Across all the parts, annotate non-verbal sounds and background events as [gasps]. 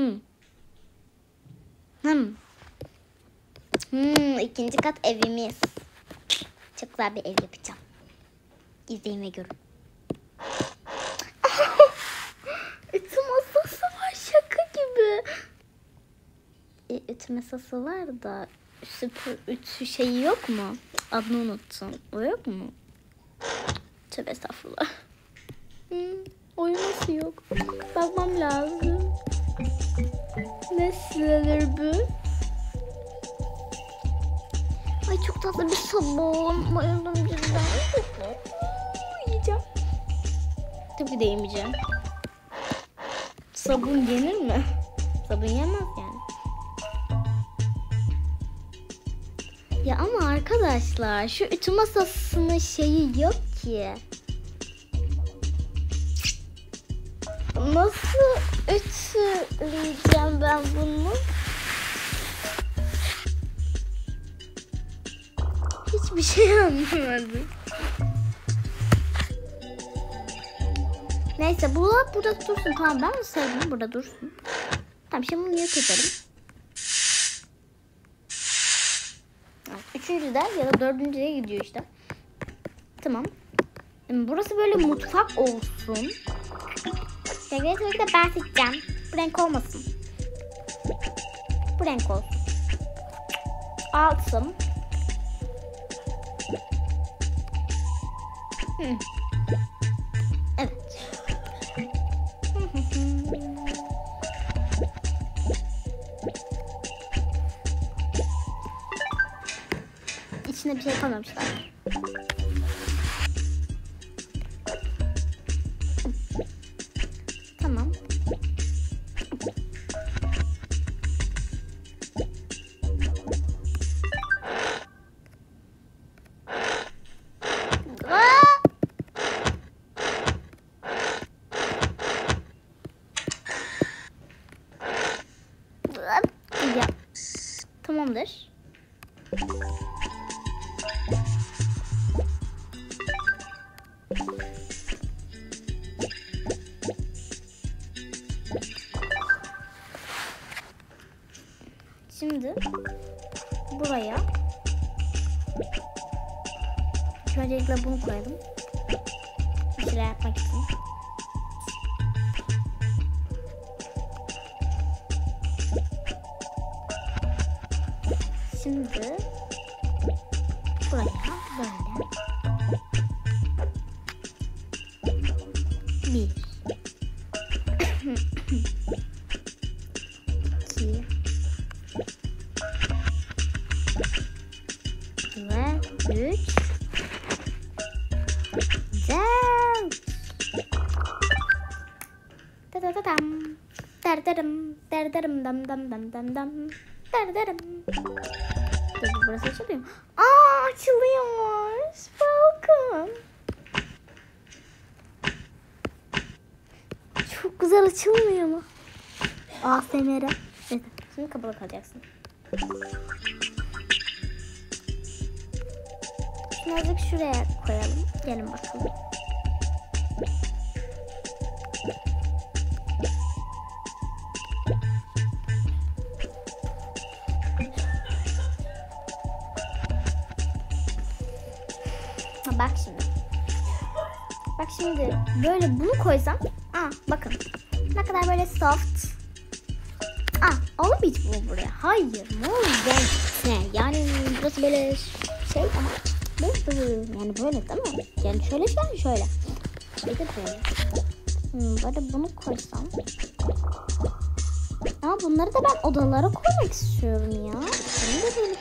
Hmm. Hmm. Hmm, ikinci kat evimiz. Çok güzel bir ev yapacağım. İzleyin ve görün. [laughs] Ütü masası var şaka gibi. E, ütü masası var da süpür ütü şeyi yok mu? Adını unuttum. O yok mu? Tövbe estağfurullah. Hmm, oyun nasıl yok? Bakmam lazım. Nasıl bu? Ay çok tatlı bir sabun. Bayıldım cidden. Yiyeceğim. Tabii ki de yemeyeceğim. Sabun yenir mi? Sabun yemez yani. Ya ama arkadaşlar şu ütü masasının şeyi yok ki. Nasıl ütüleyeceğim ben bunu? Hiçbir şey [laughs] anlamadım. Neyse bu burada dursun. Tamam ben mi sevdim burada dursun. Tamam şimdi bunu yok edelim. Evet, Üçüncü de ya da dördüncüye gidiyor işte. Tamam. Burası böyle mutfak olsun. Sevgili tabii ki de ben seçeceğim. Bu olmasın. Bu renk olsun. Altım. Hı. Evet. İçine bir şey koymamışlar. Bunu. Bir şeyler yapmak için. Şimdi dam dam dam dam dam dar darım Dur burası açılıyor mu? Aa açılıyormuş. Welcome. Çok güzel açılmıyor mu? ASMR. Evet. Şimdi kapalı kalacaksın. Şunu azıcık şuraya koyalım. Gelin bakalım. Şimdi böyle bunu koysam. Aa bakın. Ne kadar böyle soft. Aa olur mu hiç bu buraya? Hayır. Mor ne? Yani burası böyle şey ama böyle yani böyle değil mi? Yani şöyle şöyle şöyle. Bir de böyle. Hmm, böyle bunu koysam. Ama bunları da ben odalara koymak istiyorum ya. Benim de böyle bir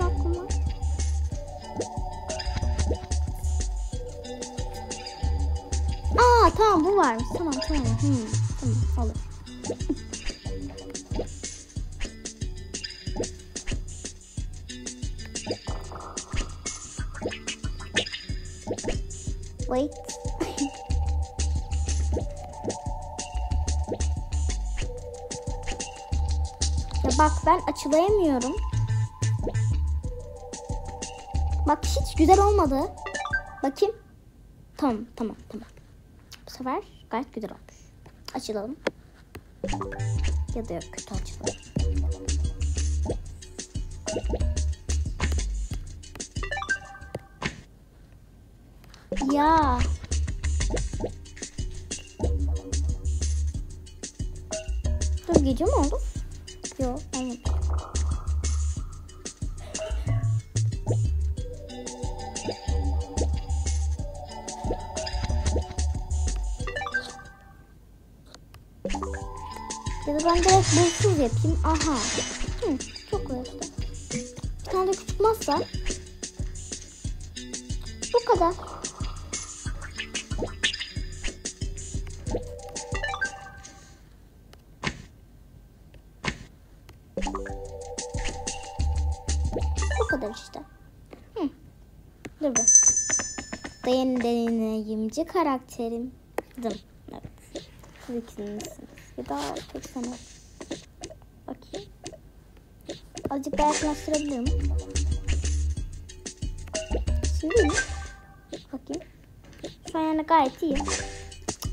Aa tamam bu varmış. Tamam tamam. Hmm, tamam olur. Wait. [laughs] ya bak ben açılayamıyorum. Bak hiç güzel olmadı. Bakayım. Tamam tamam tamam. Sefer gayet güzel olmuş. Açılalım. Ya da yok kötü açılıyor. Ya. Dur gece mi oldu? Yok olmadı. Ya da ben direkt bulsuz yapayım. Aha. Hı, çok işte. Bir tane de küçük. Bu kadar. Bu kadar işte. Hı. Dur be. Dayan deneyimci karakterim. Dım. Evet. Siz ikinizsiniz. Ya da tek sen ol. Bakayım. Azıcık daha yaklaştırabilirim. Şimdi mi? Bakayım. Şu an yani gayet iyi.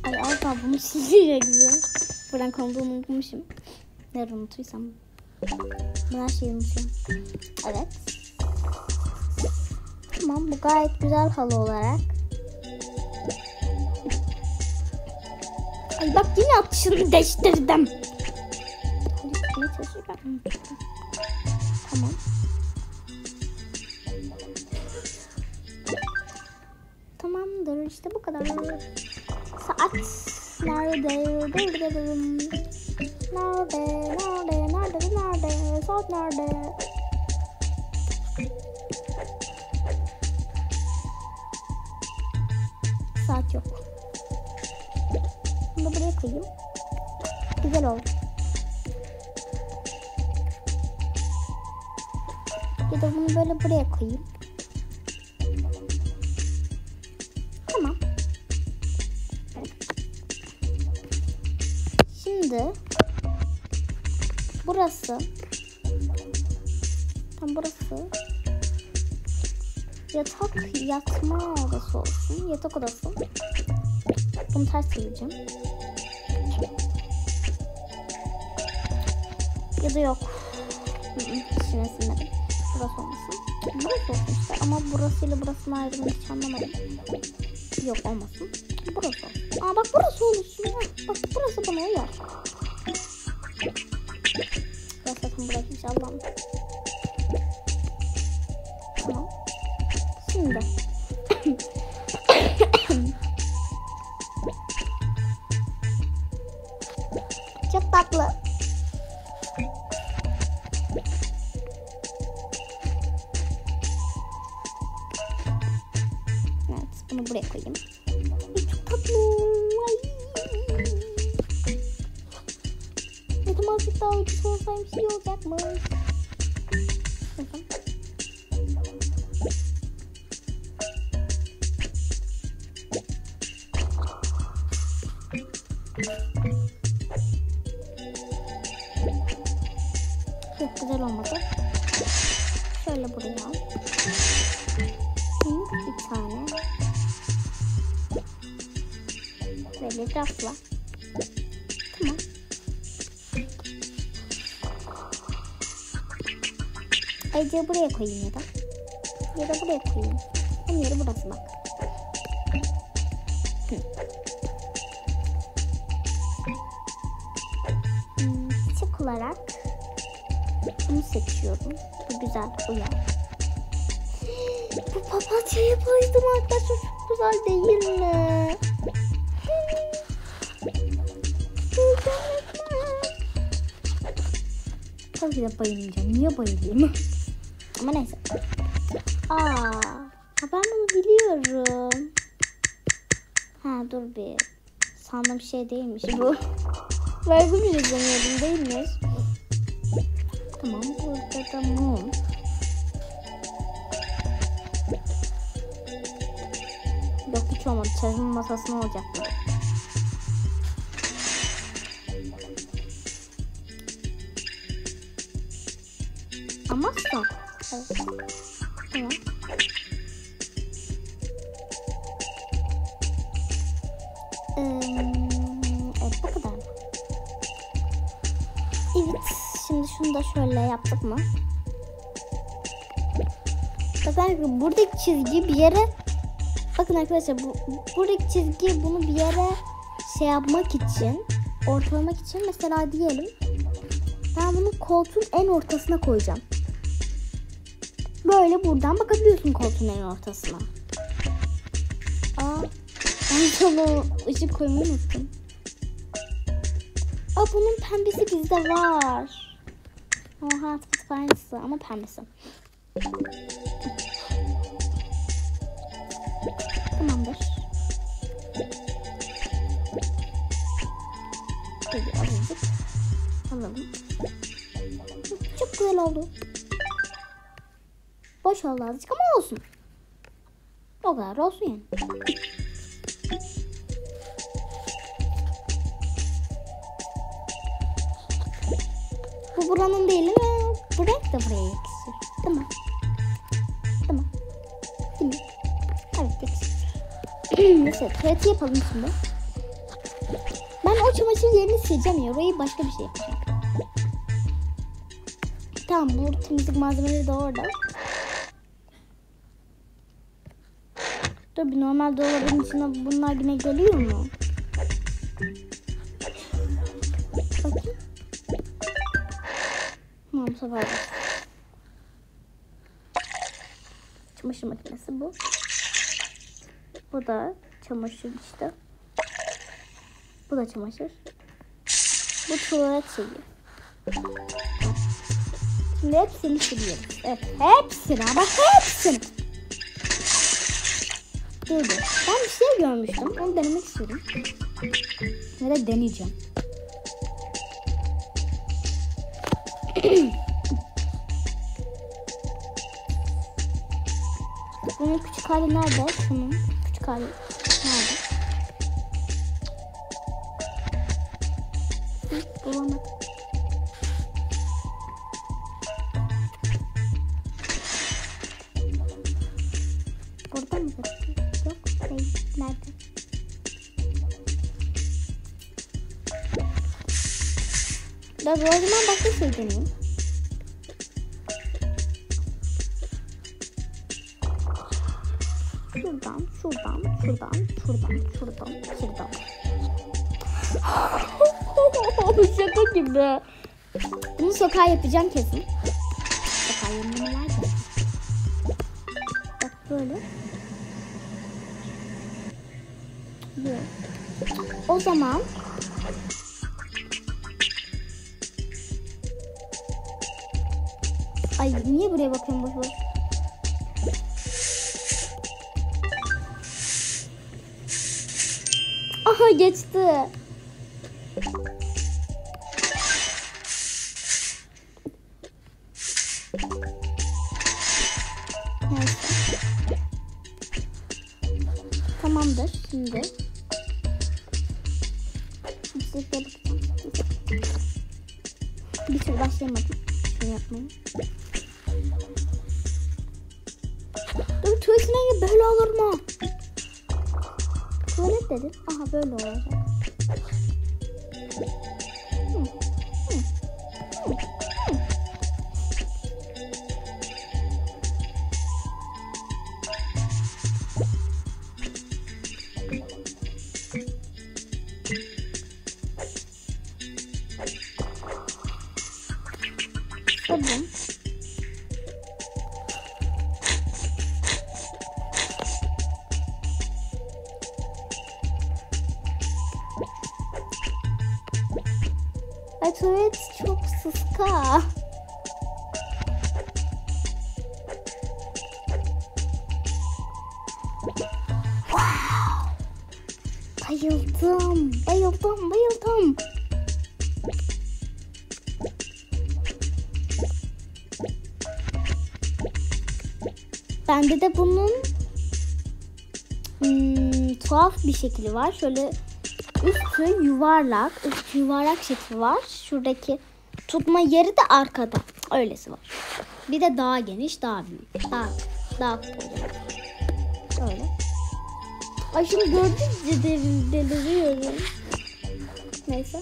Ay asla bunu [laughs] silecektim. Buradan konduğumu unutmuşum. Nerede unuttuysam. Ben her şeyi unutuyorum. Evet. Tamam bu gayet güzel halı olarak. Ay bak yine atışını değiştirdim. Tamam. Tamamdır işte bu kadar. Saat nerede? Durduralım. Nerede? Nerede? Nerede? Nerede? Saat nerede? Saat yok. Bunu buraya koyayım. Güzel oldu. Ya da bunu böyle buraya koyayım. Tamam. Şimdi burası tam burası yatak yatma odası olsun. Yatak odası. Bunu ters çevireceğim. Ya da yok. İçine sinmedim. Burası olmasın. Burası olsun işte. Ama burasıyla burasının ayrımını hiç anlamadım. Yok olmasın. Burası olsun. Aa bak burası olsun. Bak burası bana uyar. Ben zaten bırakmış Allah'ım. Dedim azıcık daha ucuz olsaymış iyi olacakmış. Bakın. Ayrıca buraya koyayım ya da. Ya da buraya koyayım. Onun yeri burası bak. Hı. Hmm, olarak bunu seçiyorum. Bu güzel uyar. Bu papatyaya bayıldım arkadaşlar. Çok güzel değil mi? Tabii de bayılmayacağım. Niye bayılayım? Ama neyse. Aa, ben bunu biliyorum. Ha dur bir. Sandığım şey değilmiş bu. Vergi bir izlemiyordum değilmiş. Tamam burada da mum. Yok hiç olmadı. Çalışma masasına olacak bu. Ama son. Evet. Evet bu kadar. Evet. Şimdi şunu da şöyle yaptık mı? Bakın buradaki çizgi bir yere Bakın arkadaşlar bu buradaki çizgi bunu bir yere şey yapmak için ortalamak için mesela diyelim ben bunu koltuğun en ortasına koyacağım. Böyle buradan bakabiliyorsun koltuğun en ortasına. Aa, ben sana ışık koymayı unuttum. Aa bunun pembesi bizde var. Oha tıpkı aynısı ama pembesi. Boş oldu azıcık ama olsun. O kadar olsun yani. Bu buranın değil mi? Bu renk de buraya yakışır. Tamam. Tamam. Değil? Evet yakışır. [clears throat] Neyse tuvaleti yapalım şimdi. Ben o çamaşır yerini sileceğim ya. Orayı başka bir şey yapacağım. Tamam bu temizlik malzemeleri de orada. Bir normal dolabın içine bunlar yine geliyor mu? Bakayım. Tamam bu sefer. Çamaşır makinesi bu. Bu da çamaşır işte. Bu da çamaşır. Bu tuvalet şeyi. Şimdi hepsini siliyoruz. Evet hepsini ama hepsini. Dur. Ben bir şey görmüştüm. Onu denemek istiyorum. Da deneyeceğim. [clears throat] Bunun küçük hali nerede? Şunun küçük hali Ya o zaman başka şey deneyeyim. Şuradan, şuradan, şuradan, şuradan, şuradan, şuradan. [laughs] Şaka gibi. Bunu sokağa yapacağım kesin. Sokağa yerine neler de. Bak böyle. Böyle. O zaman buraya bakıyorum boş boş? Aha geçti. Bende de bunun hmm, tuhaf bir şekli var. Şöyle üstü yuvarlak, üstü yuvarlak şekli var. Şuradaki tutma yeri de arkada. Öylesi var. Bir de daha geniş, daha büyük. Daha, daha kocaman. Öyle. Ay şimdi gördükçe del- deliriyorum. Neyse.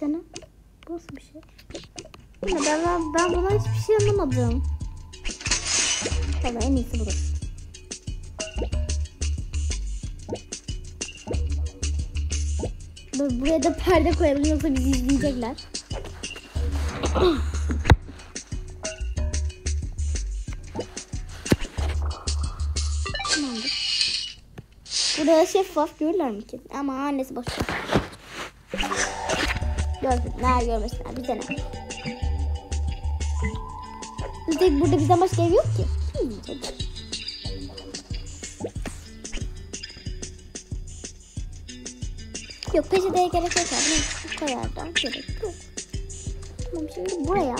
Dene. Bu Nasıl bir şey? Ben, ben, buna hiçbir şey anlamadım. Tamam en iyisi budur. Dur buraya da perde koyalım yoksa bizi izleyecekler. Burada şeffaf görürler mi ki? Ama annesi boş. Görsünler görmesinler bize ne? Bizde burada bizden başka ev yok ki. Kim yiyecek? Yok peçeteye gerek yok. Bu kadar da gerek yok. Tamam şimdi buraya.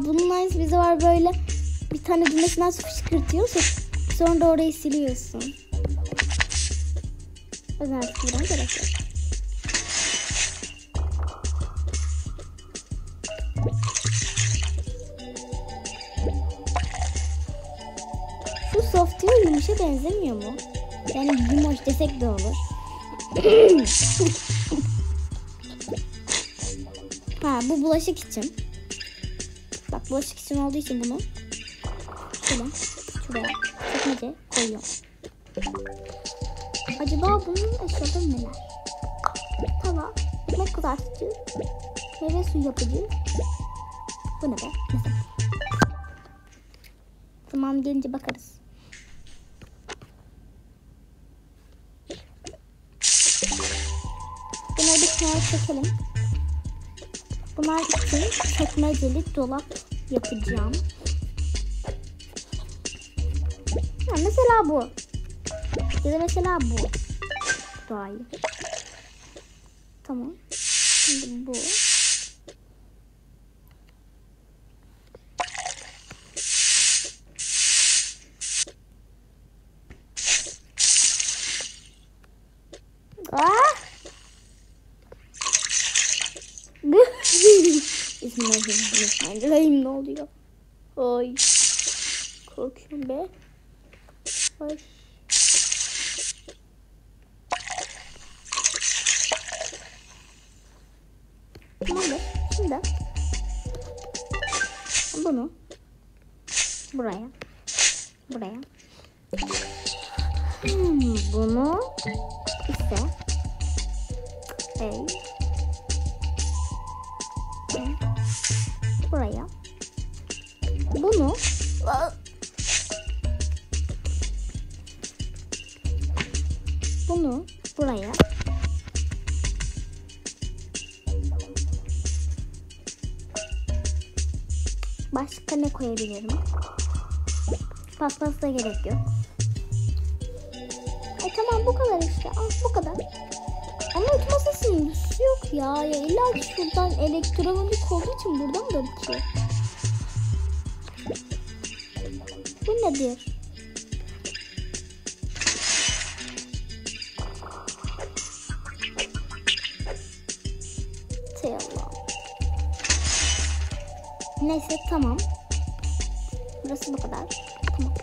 Aa, bunun bize var böyle bir tane düğmesinden su fışkırtıyorsun. Sonra da orayı siliyorsun. O artık buradan gerek yok. Şu software yumuşa benzemiyor mu? Yani yumuş desek de olur. [coughs] ha bu bulaşık için. Bulaşık için olduğu için bunu şöyle şuraya çekmece koyuyorum. Acaba bunun eşyaları neler? Tava, ekmek kızartıcı, meyve suyu yapıcı. Bu ne be? Zaman gelince bakarız. Bunları bir kenara çekelim. Bunlar için çekmeceli dolap yapacağım. Ha, mesela bu. Ya da mesela bu. Daha iyi. Tamam. Şimdi bu. Ah! [laughs] Bismillahirrahmanirrahim ne oluyor? Bunu bunu buraya başka ne koyabilirim? Paspas da gerek yok. E tamam bu kadar işte. Al bu kadar. Ama ütü masasının yok ya. Ya illa ki şuradan elektronik olduğu için buradan da bitiyor. Nedir? Şey. Neyse tamam. Burası bu kadar. Tamam.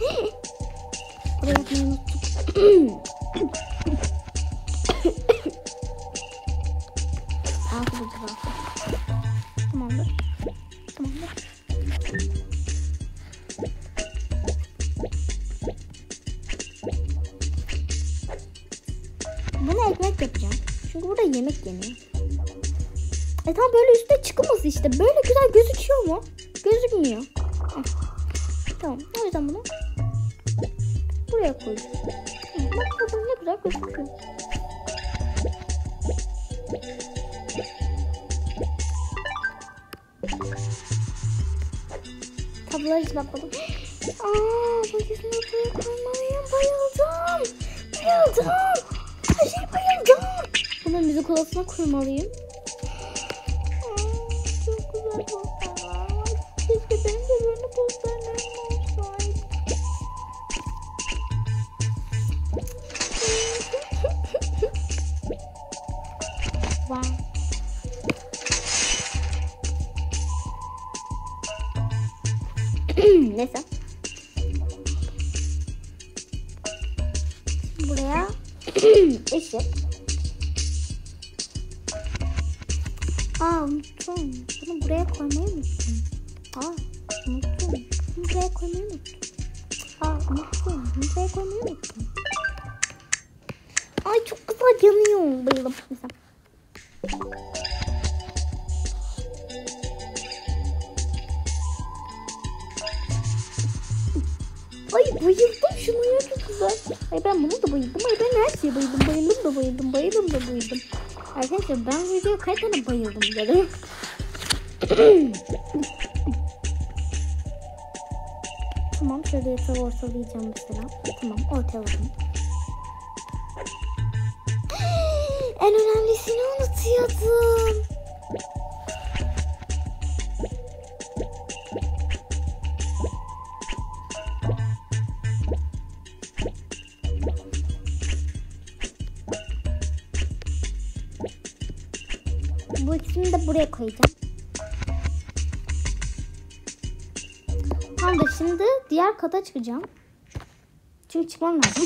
[gasps] Yapmayı unuttum. [clears throat] burada gözüküyor. Tablolara hiç bakmadım. [gasps] Aa, bu yüzünü buraya koymalıyım. Bayıldım. Bayıldım. Her şey bayıldım. Bunu müzik odasına kurmalıyım. Buraya [clears throat] eşit. Aa unuttum. Bunu buraya koymayı unuttum. Aa unuttum. Bunu buraya koymayı unuttum. Aa unuttum. Bunu buraya koymayı unuttum. Ay çok güzel yanıyor. Bayıldım. Mesela. Ay bayıldım şuna ya çok güzel. Ay ben bunu da bayıldım. Ay ben her şeye bayıldım. Bayıldım da bayıldım. Bayıldım da bayıldım. Arkadaşlar ben bu videoya kaç tane bayıldım dedim. [coughs] tamam şöyle yatağı ortalayacağım mesela. Tamam ortaladım. [gasps] en önemlisini unutuyordum. Buraya koyacağım. Tamamdır şimdi diğer kata çıkacağım. Çünkü çıkmam lazım.